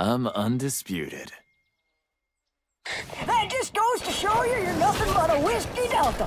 I'm undisputed. That just goes to show you you're nothing but a whiskey delta.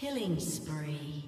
Killing spree.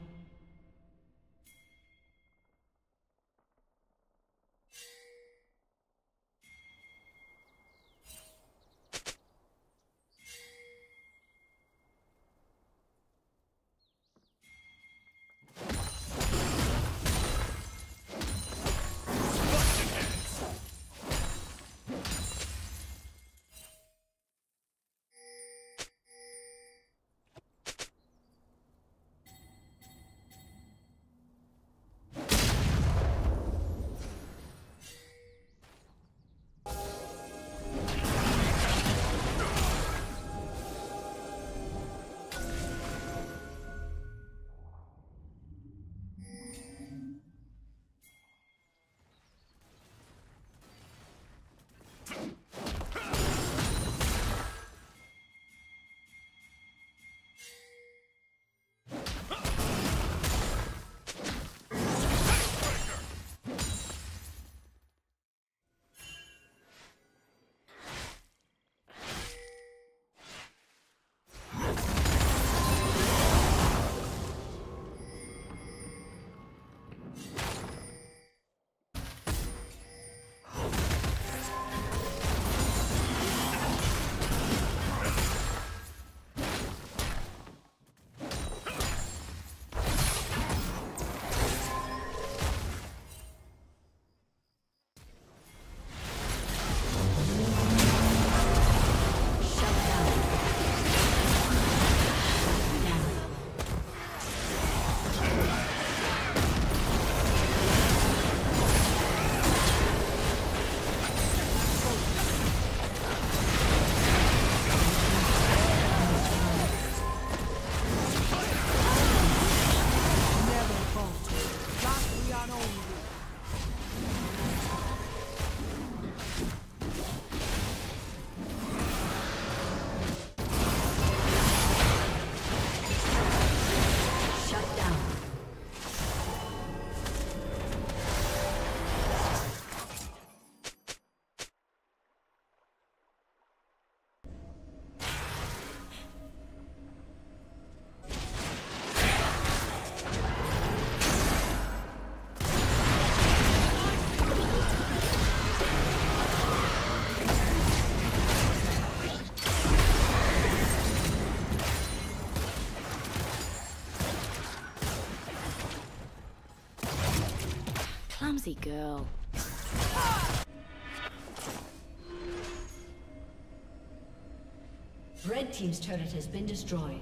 Girl. Red Team's turret has been destroyed.